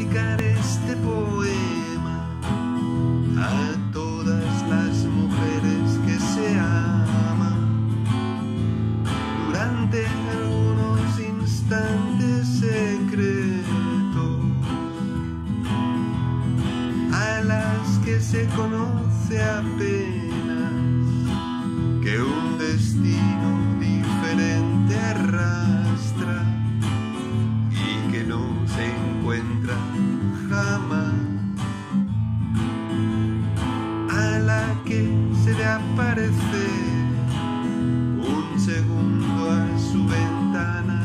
este poema a todas las mujeres que se aman. Durante algunos instantes secretos, a las que se conoce apenas que que se le aparece un segundo a su ventana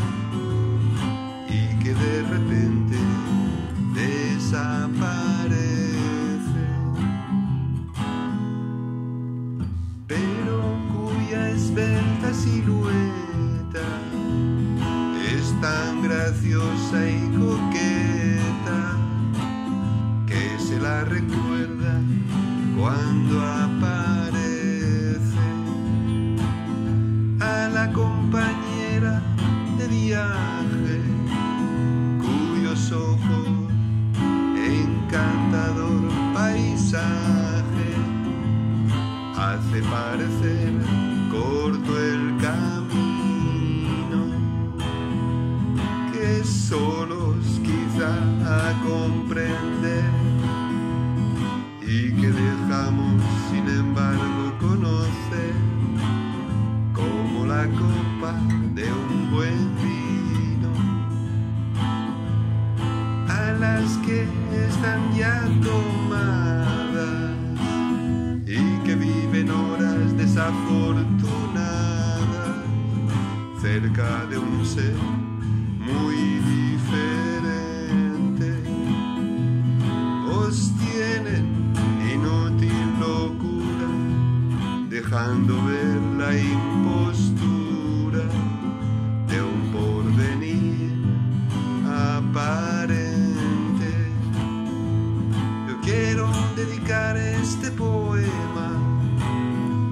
y que de repente desaparece. Pero cuya esbelta silueta es tan graciosa y coqueta que se la recuerda cuando aparece a la compañera de viaje cuyos ojos encantador paisaje hace parecer corto el camino que solos quizá a comprender de un buen vino a las que están ya tomadas y que viven horas desafortunadas cerca de un ser muy diferente. Os tienen inútil locura, dejando ver la impostura Quiero dedicar este poema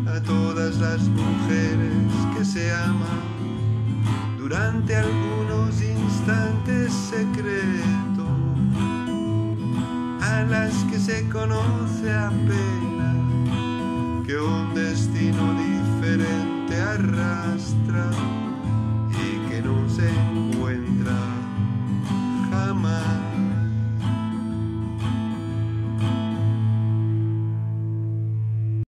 a todas las mujeres que se aman. Durante algunos instantes secretos, a las que se conoce apenas que un destino diferente arrastra